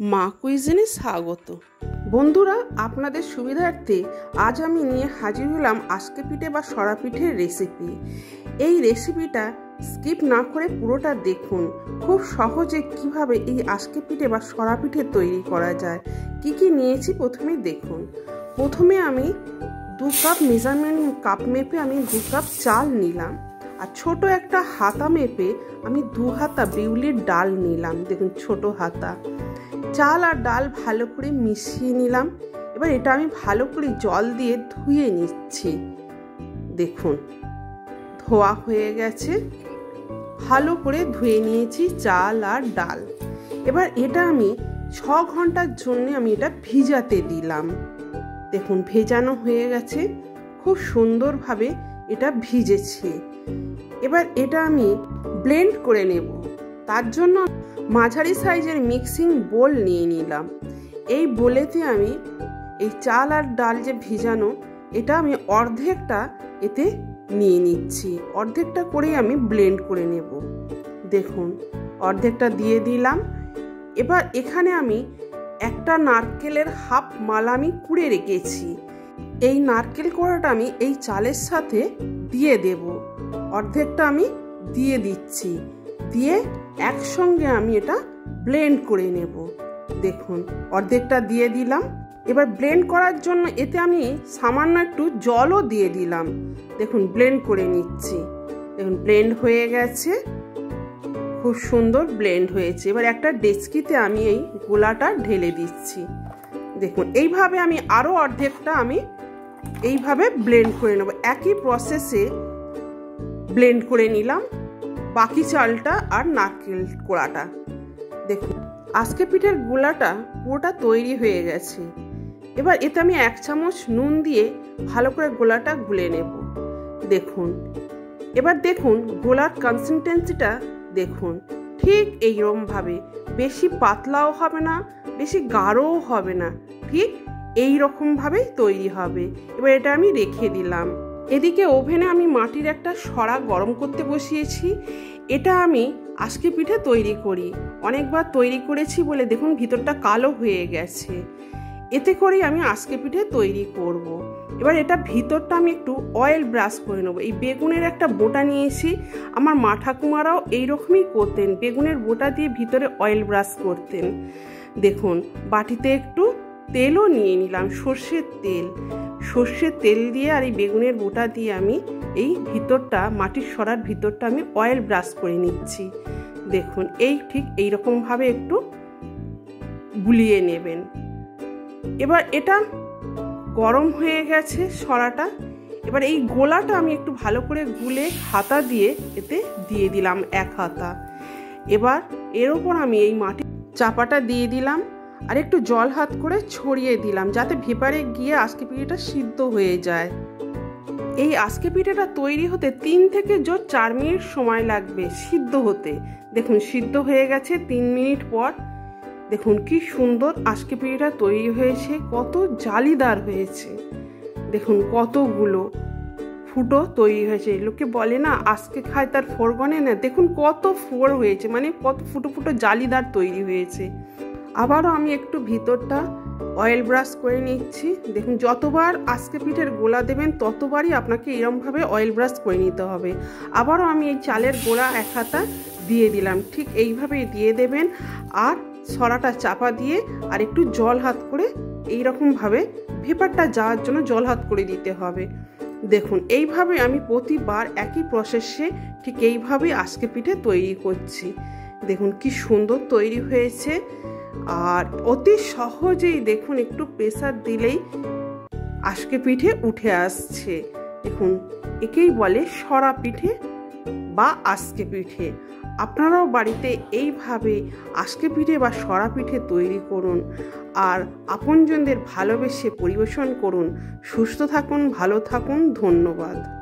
মা কুইজিনে স্বাগত। বন্ধুরা, আপনাদের সুবিধার্থে আজ আমি নিয়ে হাজির হলাম আজকে পিঠে বা সরা পিঠের রেসিপি এই রেসিপিটা স্কিপ না করে পুরোটা দেখুন। খুব সহজে কীভাবে এই আজকে পিঠে বা সরা পিঠে তৈরি করা যায়, কি কি নিয়েছি প্রথমে দেখুন। প্রথমে আমি দু কাপ মেজারমেন্ট কাপ মেপে আমি দু কাপ চাল নিলাম। আর ছোট একটা হাতা মেপে আমি দু হাতা বিউলির ডাল নিলাম। দেখুন, ছোট হাতা। চাল আর ডাল ভালো করে মিশিয়ে নিলাম। এবার এটা আমি ভালো করে জল দিয়ে ধুয়ে নিচ্ছি। দেখুন, ধোয়া হয়ে গেছে। ভালো করে ধুয়ে নিয়েছি চাল আর ডাল। এবার এটা আমি ছ ঘণ্টার জন্য আমি এটা ভিজাতে দিলাম। দেখুন, ভেজানো হয়ে গেছে। খুব সুন্দরভাবে এটা ভিজেছে। এবার এটা আমি ব্লেন্ড করে নেব। তার জন্য মাঝারি সাইজের মিক্সিং বোল নিয়ে নিলাম। এই বোলেতে আমি এই চাল আর ডাল যে ভিজানো, এটা আমি অর্ধেকটা এতে নিয়ে নিচ্ছি। অর্ধেকটা করেই আমি ব্লেন্ড করে নেব। দেখুন, অর্ধেকটা দিয়ে দিলাম। এবার এখানে আমি একটা নারকেলের হাফ মালা আমি কুড়ে রেখেছি। এই নারকেল কোড়াটা আমি এই চালের সাথে দিয়ে দেব। অর্ধেকটা আমি দিয়ে দিচ্ছি। দিয়ে একসঙ্গে আমি এটা ব্লেন্ড করে নেব। দেখুন, অর্ধেকটা দিয়ে দিলাম। এবার ব্লেন্ড করার জন্য এতে আমি সামান্য একটু জলও দিয়ে দিলাম। দেখুন ব্লেন্ড করে নিচ্ছি। দেখুন ব্লেন্ড হয়ে গেছে। খুব সুন্দর ব্লেন্ড হয়েছে। এবার একটা ডেচকিতে আমি এই গোলাটা ঢেলে দিচ্ছি। দেখুন, এইভাবে আমি আরও অর্ধেকটা আমি এইভাবে ব্লেন্ড করে নেব। একই প্রসেসে ব্লেন্ড করে নিলাম। বাকি চালটা আর নারকেল কোড়াটা। দেখুন আজকে পিঠের গোলাটা পুরোটা তৈরি হয়ে গেছে। এবার এতে আমি এক চামচ নুন দিয়ে ভালো করে গোলাটা গুলে নেব। দেখুন, এবার দেখুন গোলার কনসিস্টেন্সিটা দেখুন। ঠিক এইরকমভাবে। বেশি পাতলাও হবে না, বেশি গাঢ়ও হবে না। ঠিক এই রকমভাবেই তৈরি হবে। এবার এটা আমি রেখে দিলাম। এদিকে ওভেনে আমি মাটির একটা সরা গরম করতে বসিয়েছি। এটা আমি আজকে পিঠে তৈরি করি। অনেকবার তৈরি করেছি বলে দেখুন ভিতরটা কালো হয়ে গেছে। এতে করেই আমি আজকে পিঠে তৈরি করব। এবার এটা ভিতরটা আমি একটু অয়েল ব্রাশ করে নেব। এই বেগুনের একটা বোটা নিয়েছি। আমার মা ঠাকুমারাও এইরকমই করতেন। বেগুনের বোটা দিয়ে ভিতরে অয়েল ব্রাশ করতেন। দেখুন, বাটিতে একটু তেলও নিয়ে নিলাম, সর্ষের তেল। সর্ষের তেল দিয়ে আর এই বেগুনের বোটা দিয়ে আমি এই ভিতরটা, মাটির সরার ভিতরটা আমি অয়েল ব্রাশ করে নিচ্ছি। দেখুন, এই ঠিক এইরকমভাবে একটু গুলিয়ে নেবেন। এবার এটা গরম হয়ে গেছে সরাটা। এবার এই গোলাটা আমি একটু ভালো করে গুলে হাতা দিয়ে এতে দিয়ে দিলাম এক হাতা। এবার এর ওপর আমি এই মাটি চাপাটা দিয়ে দিলাম। আর একটু জল হাত করে ছড়িয়ে দিলাম যাতে ভেপারে গিয়ে আজকে পিঠেটা সিদ্ধ হয়ে যায়। এই আজকে পিঠেটা তৈরি হতে তিন থেকে জোর চার মিনিট সময় লাগবে সিদ্ধ হতে। দেখুন, সিদ্ধ হয়ে গেছে তিন মিনিট পর। দেখুন, কি সুন্দর আজকে পিঠেটা তৈরি হয়েছে, কত জালিদার হয়েছে। দেখুন, কতগুলো ফুটো তৈরি হয়েছে। লোকে বলে না আজকে খায় তার ফোর ফোরগনে না, দেখুন, কত ফোর হয়েছে মানে কত ফুটো ফুটো জালিদার তৈরি হয়েছে। আবারও আমি একটু ভিতরটা অয়েল ব্রাশ করে নিচ্ছি। দেখুন, যতবার আজকে পিঠের গোলা দেবেন, ততবারই আপনাকে এরমভাবে অয়েল ব্রাশ করে নিতে হবে। আবারও আমি এই চালের গোলা এক হাতা দিয়ে দিলাম। ঠিক এইভাবেই দিয়ে দেবেন। আর সরাটা চাপা দিয়ে আর একটু জল হাত করে এইরকমভাবে, ভেপারটা যাওয়ার জন্য জল হাত করে দিতে হবে। দেখুন, এইভাবে আমি প্রতিবার একই প্রসেসে ঠিক এইভাবেই আজকে পিঠে তৈরি করছি। দেখুন কি সুন্দর তৈরি হয়েছে। আর অতি সহজেই দেখুন একটু প্রেসার দিলেই আজকে পিঠে উঠে আসছে। দেখুন, একেই বলে সরা পিঠে বা আজকে পিঠে। আপনারাও বাড়িতে এইভাবে আজকে পিঠে বা সরা পিঠে তৈরি করুন আর আপনজনদের ভালোবেসে পরিবেশন করুন। সুস্থ থাকুন, ভালো থাকুন, ধন্যবাদ।